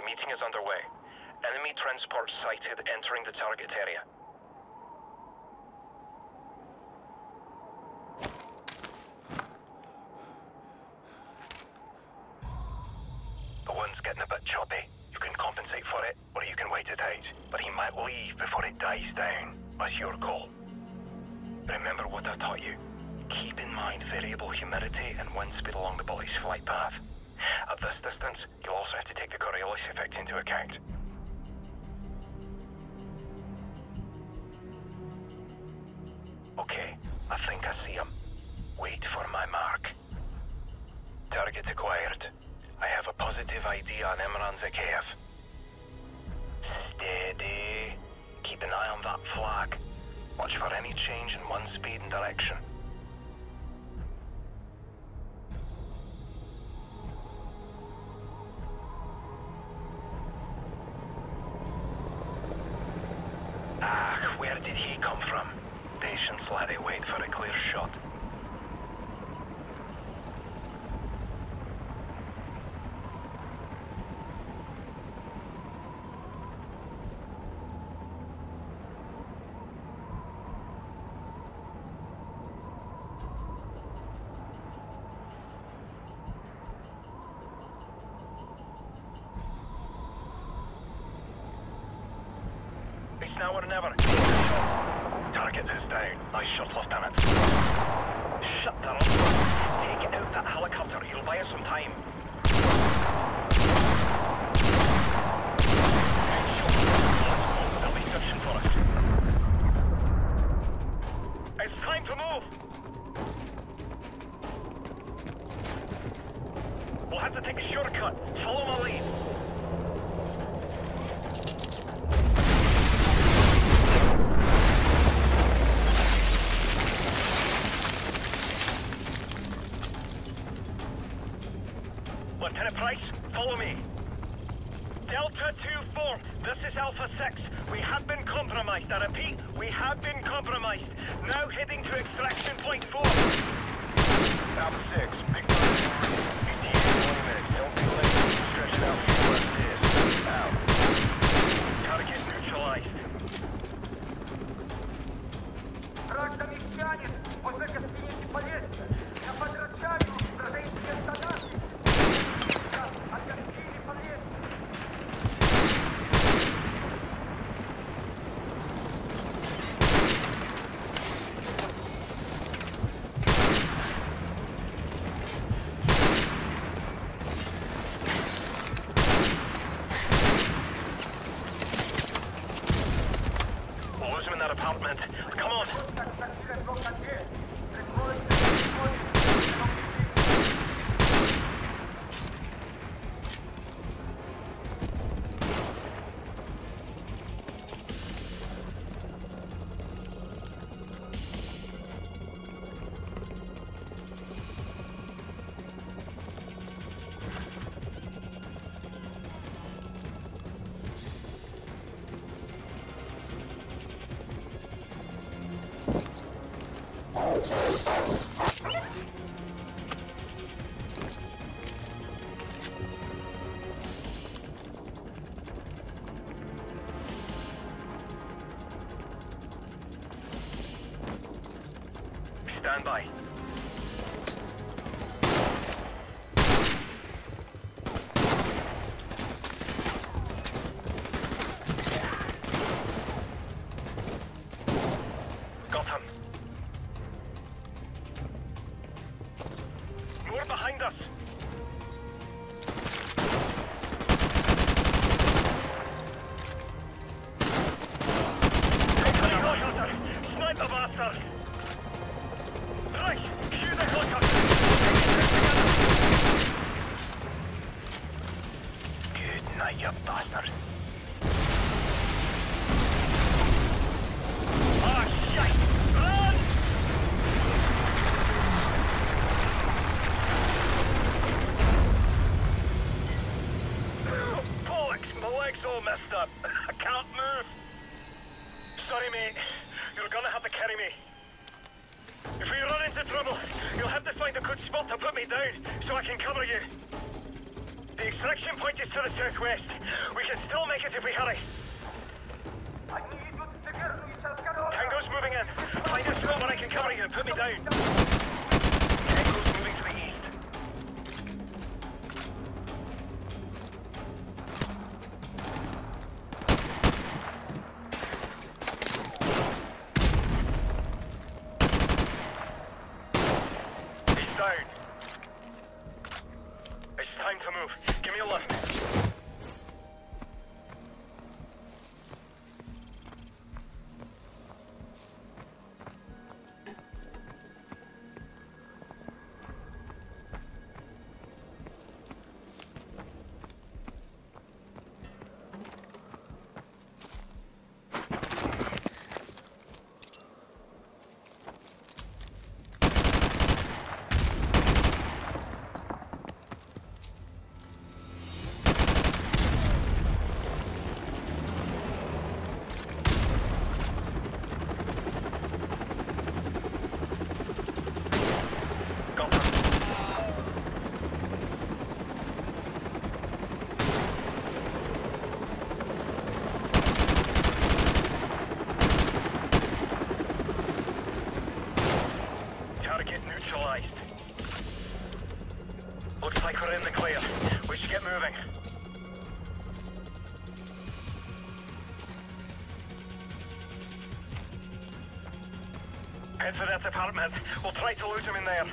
The meeting is underway. Enemy transport sighted entering the target area. The wind's getting a bit choppy. You can compensate for it, or you can wait it out. But he might leave before it dies down. That's your call. Remember what I taught you. Keep in mind variable humidity and wind speed along the bullet's flight path. At this distance, you'll also have to take effect into account. Okay, I think I see him. Wait for my mark. Target acquired. I have a positive ID on Imran Zakhaev. Steady. Keep an eye on that flag. Watch for any change in wind speed and direction. Did he come from? Patience, laddie. Wait for a clear shot. Now or never. Target is down. Nice shot, Lieutenant. Shut off. Take out that helicopter. You'll buy us some time. It's time to move. We'll have to take a shortcut. Follow my lead. Alpha 6. We have been compromised. I repeat, we have been compromised. Now heading to extraction point 4. Alpha 6, Let's get down so I can cover you. The extraction point is to the southwest. We can still make it if we hurry. Tango's moving in. Find a spot where I can cover you and put me down. Time to move. Give me a lift. Looks like we're in the clear. We should get moving. Head for that apartment. We'll try to lose him in there.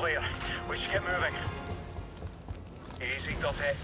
Clear. We should get moving. Easy, got it.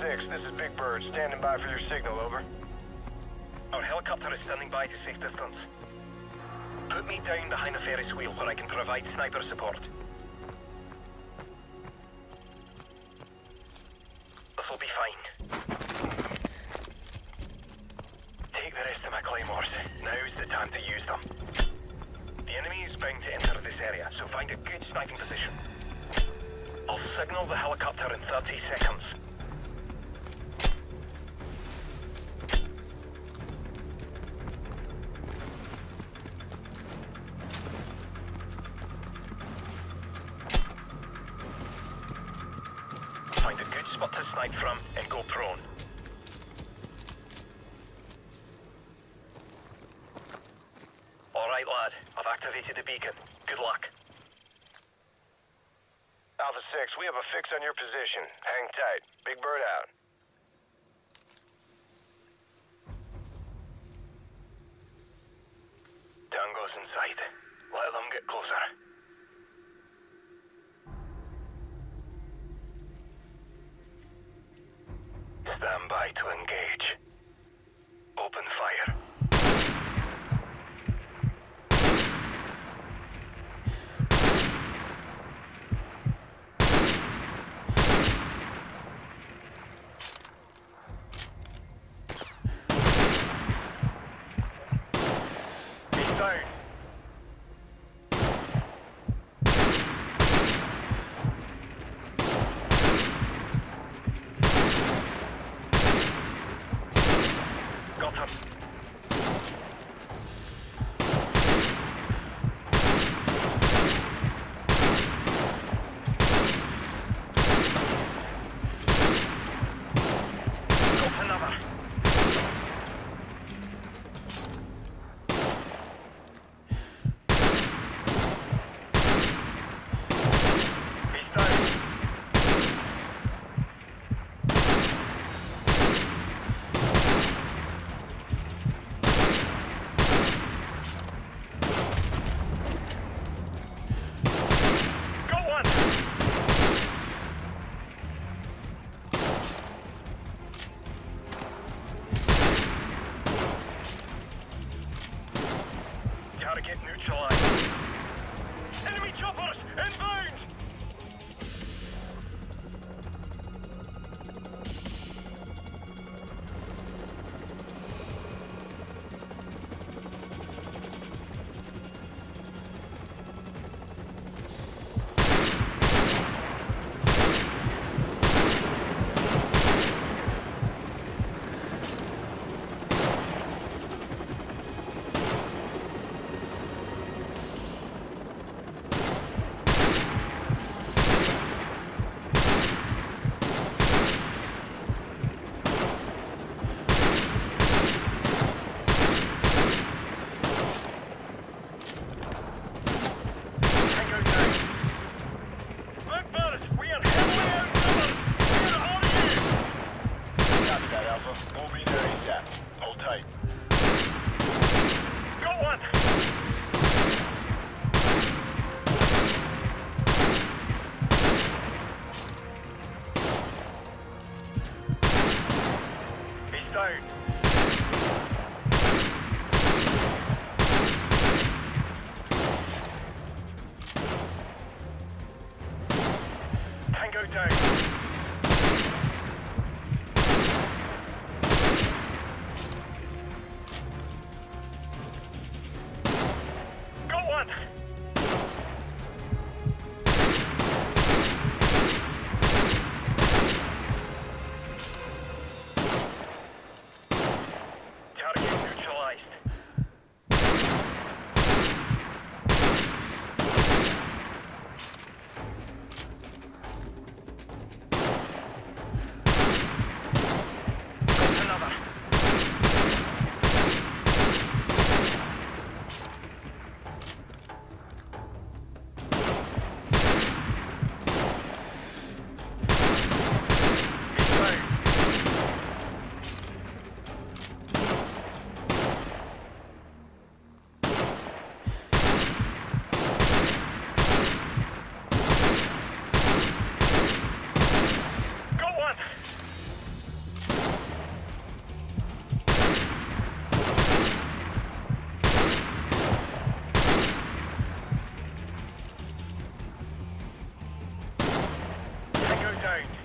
6, this is Big Bird, standing by for your signal, over. Our helicopter is standing by to safe distance. Put me down behind the Ferris wheel where I can provide sniper support. This'll be fine. Take the rest of my claymores. Now's the time to use them. The enemy is bound to enter this area, so find a good sniping position. I'll signal the helicopter in 30 seconds. From and go prone. All right, lad. I've activated the beacon. Good luck. Alpha 6, we have a fix on your position. Hang tight. Big Bird out. Tango's in sight. Let them get closer. Stand by to engage. He's engaged.